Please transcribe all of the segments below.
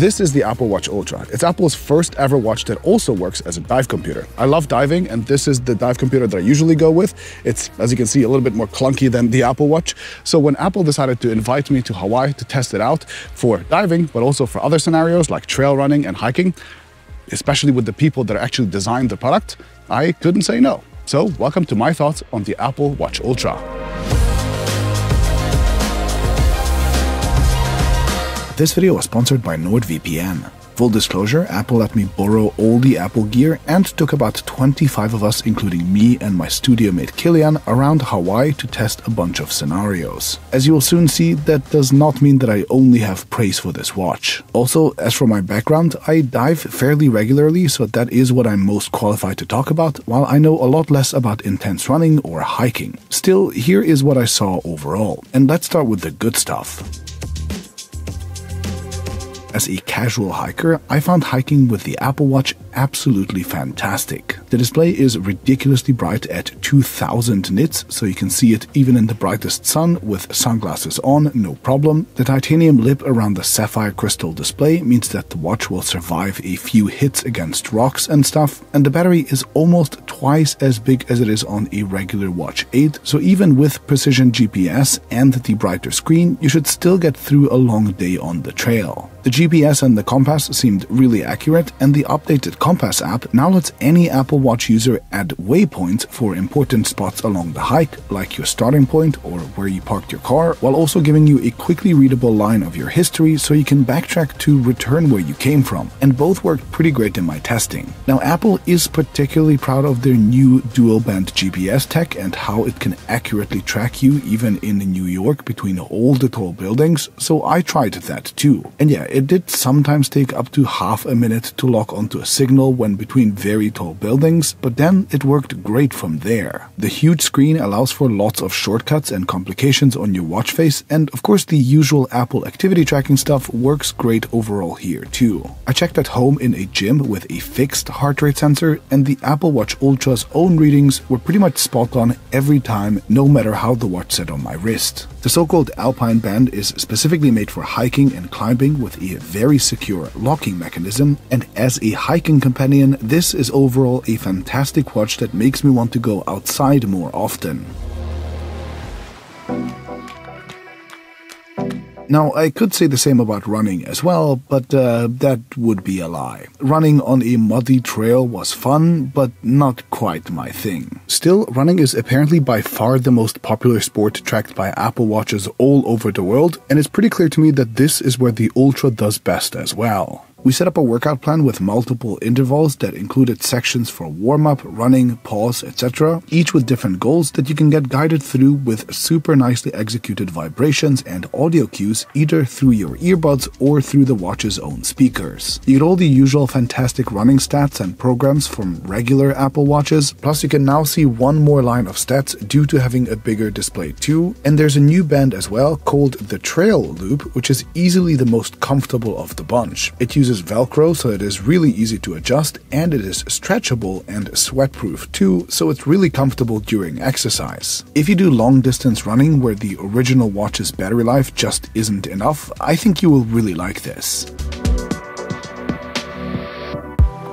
This is the Apple Watch Ultra. It's Apple's first ever watch that also works as a dive computer. I love diving, and this is the dive computer that I usually go with. It's, as you can see, a little bit more clunky than the Apple Watch. So when Apple decided to invite me to Hawaii to test it out for diving, but also for other scenarios like trail running and hiking, especially with the people that actually designed the product, I couldn't say no. So welcome to my thoughts on the Apple Watch Ultra. This video was sponsored by NordVPN. Full disclosure, Apple let me borrow all the Apple gear and took about 25 of us, including me and my studio mate Kilian, around Hawaii to test a bunch of scenarios. As you will soon see, that does not mean that I only have praise for this watch. Also, as for my background, I dive fairly regularly, so that is what I'm most qualified to talk about, while I know a lot less about intense running or hiking. Still, here is what I saw overall. And let's start with the good stuff. As a casual hiker, I found hiking with the Apple Watch absolutely fantastic. The display is ridiculously bright at 2000 nits, so you can see it even in the brightest sun with sunglasses on, no problem. The titanium lip around the sapphire crystal display means that the watch will survive a few hits against rocks and stuff, and the battery is almost twice as big as it is on a regular Watch 8, so even with precision GPS and the brighter screen, you should still get through a long day on the trail. The GPS and the compass seemed really accurate, and the updated Compass app now lets any Apple Watch user add waypoints for important spots along the hike, like your starting point or where you parked your car, while also giving you a quickly readable line of your history so you can backtrack to return where you came from. And both worked pretty great in my testing. Now, Apple is particularly proud of their new dual band GPS tech and how it can accurately track you even in New York between all the tall buildings, so I tried that too. And yeah, it did sometimes take up to half a minute to lock onto a signal when between very tall buildings, but then it worked great from there. The huge screen allows for lots of shortcuts and complications on your watch face, and of course, the usual Apple activity tracking stuff works great overall here too. I checked at home in a gym with a fixed heart rate sensor, and the Apple Watch Ultra's own readings were pretty much spot on every time, no matter how the watch sat on my wrist. The so called Alpine Band is specifically made for hiking and climbing with a very secure locking mechanism, and as a hiking companion, this is overall a fantastic watch that makes me want to go outside more often. Now, I could say the same about running as well, but uh, that would be a lie. Running on a muddy trail was fun, but not quite my thing. Still, running is apparently by far the most popular sport tracked by Apple Watches all over the world, and it's pretty clear to me that this is where the Ultra does best as well. We set up a workout plan with multiple intervals that included sections for warm up, running, pause, etc., each with different goals that you can get guided through with super nicely executed vibrations and audio cues either through your earbuds or through the watch's own speakers. You get all the usual fantastic running stats and programs from regular Apple Watches, plus you can now see one more line of stats due to having a bigger display too, and there's a new band as well called the Trail Loop, which is easily the most comfortable of the bunch. It uses uses Velcro, so it is really easy to adjust, and it is stretchable and sweat-proof too, so it's really comfortable during exercise. If you do long distance running where the original watch's battery life just isn't enough, I think you will really like this.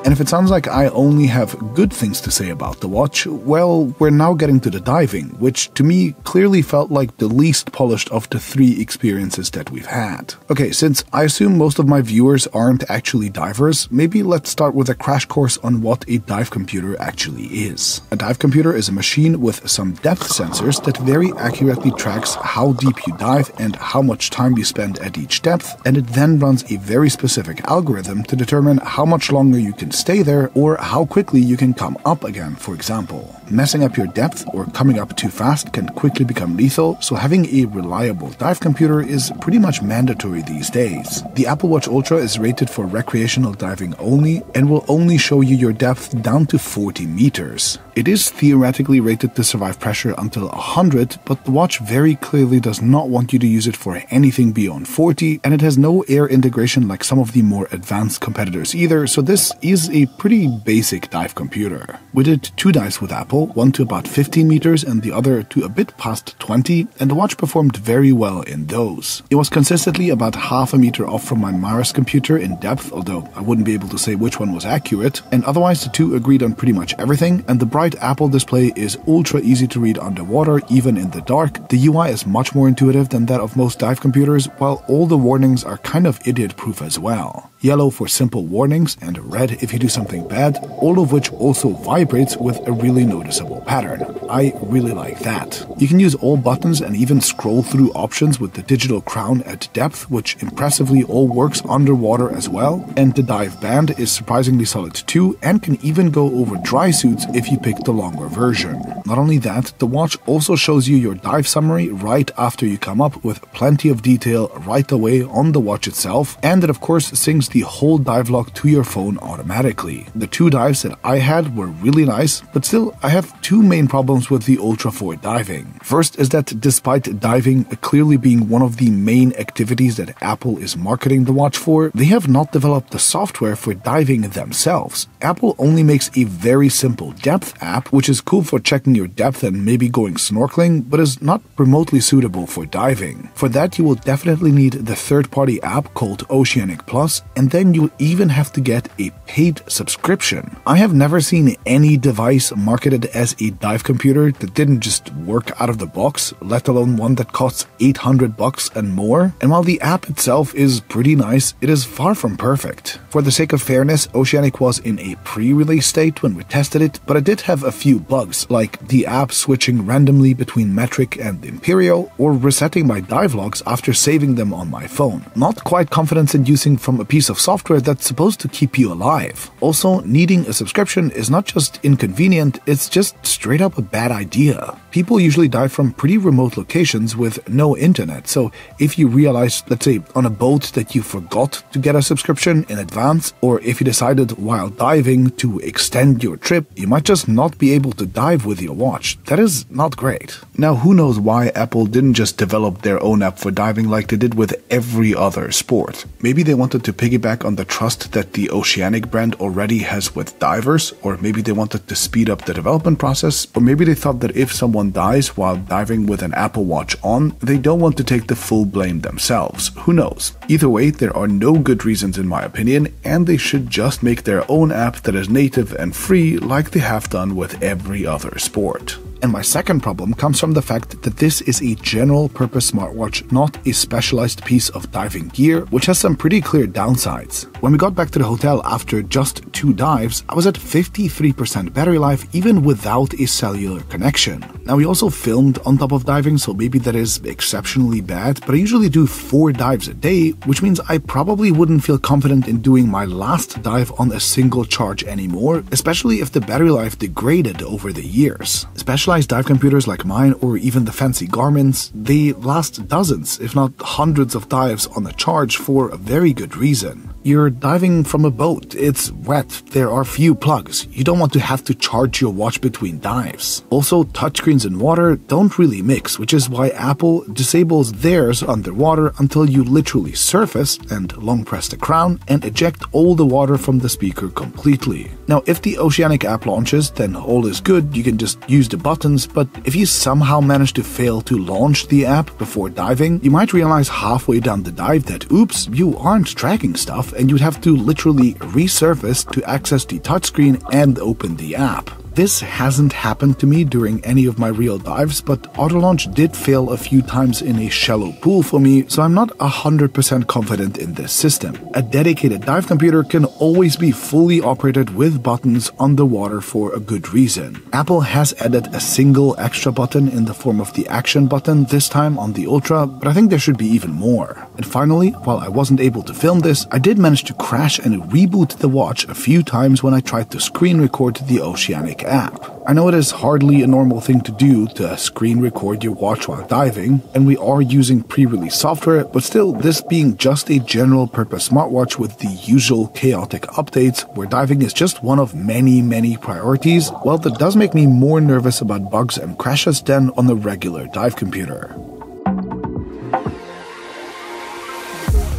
And if it sounds like I only have good things to say about the watch, well, we're now getting to the diving, which to me clearly felt like the least polished of the three experiences that we've had. Okay, since I assume most of my viewers aren't actually divers, maybe let's start with a crash course on what a dive computer actually is. A dive computer is a machine with some depth sensors that very accurately tracks how deep you dive and how much time you spend at each depth, and it then runs a very specific algorithm to determine how much longer you can stay there or how quickly you can come up again, for example. Messing up your depth or coming up too fast can quickly become lethal, so having a reliable dive computer is pretty much mandatory these days. The Apple Watch Ultra is rated for recreational diving only and will only show you your depth down to 40 meters. It is theoretically rated to survive pressure until 100, but the watch very clearly does not want you to use it for anything beyond 40, and it has no air integration like some of the more advanced competitors either, so this is a pretty basic dive computer. We did two dives with Apple, one to about 15 meters and the other to a bit past 20, and the watch performed very well in those. It was consistently about half a meter off from my Mares computer in depth, although I wouldn't be able to say which one was accurate, and otherwise the two agreed on pretty much everything, and the bright Apple display is ultra easy to read underwater, even in the dark. The UI is much more intuitive than that of most dive computers, while all the warnings are kind of idiot proof as well yellow for simple warnings, and red if you do something bad, all of which also vibrates with a really noticeable pattern. I really like that. You can use all buttons and even scroll through options with the digital crown at depth, which impressively all works underwater as well, and the dive band is surprisingly solid too and can even go over dry suits if you pick the longer version. Not only that, the watch also shows you your dive summary right after you come up with plenty of detail right away on the watch itself, and it of course syncs the whole dive log to your phone automatically. The two dives that I had were really nice, but still, I have two main problems with the Ultra 4 diving. First is that despite diving clearly being one of the main activities that Apple is marketing the watch for, they have not developed the software for diving themselves. Apple only makes a very simple depth app, which is cool for checking your depth and maybe going snorkeling, but is not remotely suitable for diving. For that, you will definitely need the third party app called Oceanic Plus and then you'll even have to get a paid subscription. I have never seen any device marketed as a dive computer that didn't just work out of the box, let alone one that costs 800 bucks and more. And while the app itself is pretty nice, it is far from perfect. For the sake of fairness, Oceanic was in a pre-release state when we tested it, but it did have a few bugs, like the app switching randomly between Metric and Imperial, or resetting my dive logs after saving them on my phone. Not quite confidence-inducing from a piece of software that's supposed to keep you alive. Also, needing a subscription is not just inconvenient, it's just straight up a bad idea. People usually dive from pretty remote locations with no internet, so if you realize, let's say, on a boat that you forgot to get a subscription in advance, or if you decided while diving to extend your trip, you might just not be able to dive with your watch. That is not great. Now, who knows why Apple didn't just develop their own app for diving like they did with every other sport? Maybe they wanted to piggyback on the trust that the Oceanic brand already has with divers, or maybe they wanted to speed up the development process, or maybe they thought that if someone dies while diving with an Apple Watch on, they don't want to take the full blame themselves. Who knows? Either way, there are no good reasons in my opinion, and they should just make their own app that is native and free like they have done with every other sport sport. And my second problem comes from the fact that this is a general purpose smartwatch, not a specialized piece of diving gear, which has some pretty clear downsides. When we got back to the hotel after just two dives, I was at 53% battery life even without a cellular connection. Now, we also filmed on top of diving, so maybe that is exceptionally bad, but I usually do four dives a day, which means I probably wouldn't feel confident in doing my last dive on a single charge anymore, especially if the battery life degraded over the years. Especially specialized dive computers like mine or even the fancy Garmin's, they last dozens, if not hundreds of dives on a charge for a very good reason. You're diving from a boat. It's wet. There are few plugs. You don't want to have to charge your watch between dives. Also, touchscreens and water don't really mix, which is why Apple disables theirs underwater until you literally surface and long press the crown and eject all the water from the speaker completely. Now, if the Oceanic app launches, then all is good. You can just use the buttons, but if you somehow manage to fail to launch the app before diving, you might realize halfway down the dive that oops, you aren't tracking stuff and you'd have to literally resurface to access the touchscreen and open the app. This hasn't happened to me during any of my real dives, but Autolaunch did fail a few times in a shallow pool for me, so I'm not 100% confident in this system. A dedicated dive computer can always be fully operated with buttons underwater for a good reason. Apple has added a single extra button in the form of the action button this time on the Ultra, but I think there should be even more. And finally, while I wasn't able to film this, I did manage to crash and reboot the watch a few times when I tried to screen record the Oceanic app. I know it is hardly a normal thing to do to screen record your watch while diving, and we are using pre release software, but still, this being just a general purpose smartwatch with the usual chaotic updates, where diving is just one of many, many priorities, well, that does make me more nervous about bugs and crashes than on the regular dive computer.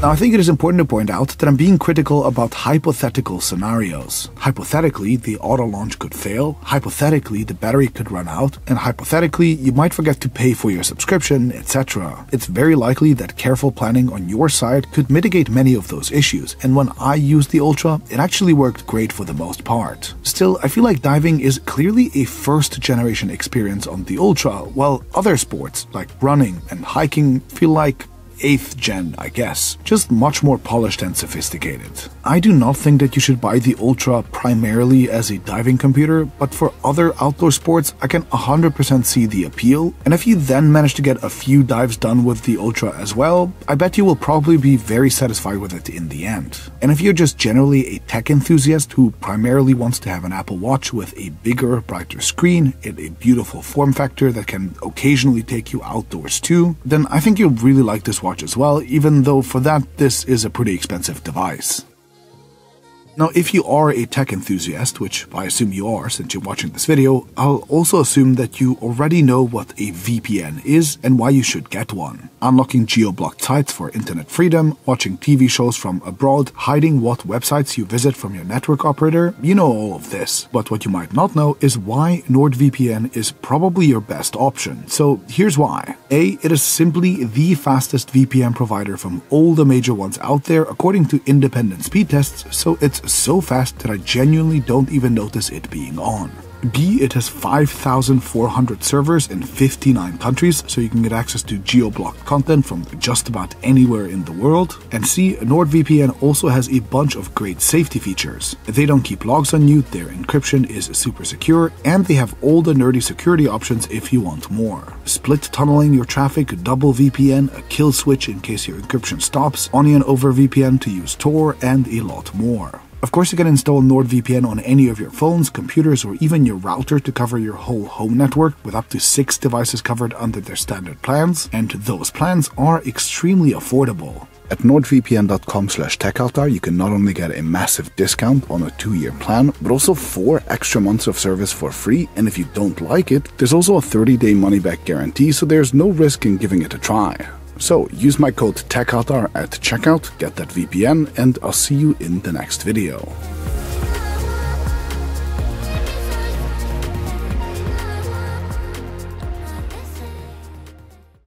Now, I think it is important to point out that I'm being critical about hypothetical scenarios. Hypothetically, the auto launch could fail, hypothetically, the battery could run out, and hypothetically, you might forget to pay for your subscription, etc. It's very likely that careful planning on your side could mitigate many of those issues, and when I used the Ultra, it actually worked great for the most part. Still, I feel like diving is clearly a first generation experience on the Ultra, while other sports like running and hiking feel like 8th gen, I guess, just much more polished and sophisticated. I do not think that you should buy the Ultra primarily as a diving computer, but for other outdoor sports, I can 100% see the appeal. And if you then manage to get a few dives done with the Ultra as well, I bet you will probably be very satisfied with it in the end. And if you're just generally a tech enthusiast who primarily wants to have an Apple Watch with a bigger, brighter screen and a beautiful form factor that can occasionally take you outdoors too, then I think you'll really like this watch as well, even though for that this is a pretty expensive device. Now, if you are a tech enthusiast, which I assume you are since you're watching this video, I'll also assume that you already know what a VPN is and why you should get one. Unlocking geo-blocked sites for internet freedom, watching TV shows from abroad, hiding what websites you visit from your network operator, you know all of this. But what you might not know is why NordVPN is probably your best option. So here's why. A, it is simply the fastest VPN provider from all the major ones out there according to independent speed tests, so it's so fast that I genuinely don't even notice it being on. B, it has 5,400 servers in 59 countries, so you can get access to geo-blocked content from just about anywhere in the world. And C, NordVPN also has a bunch of great safety features. They don't keep logs on you, their encryption is super secure, and they have all the nerdy security options if you want more. Split tunneling your traffic, double VPN, a kill switch in case your encryption stops, onion over VPN to use Tor, and a lot more. Of course, you can install NordVPN on any of your phones, computers, or even your router to cover your whole home network with up to six devices covered under their standard plans, and those plans are extremely affordable. At nordvpn.com slash techaltar, you can not only get a massive discount on a two-year plan, but also four extra months of service for free. And if you don't like it, there's also a 30-day money-back guarantee, so there's no risk in giving it a try. So use my code TechAltar at checkout, get that VPN, and I'll see you in the next video.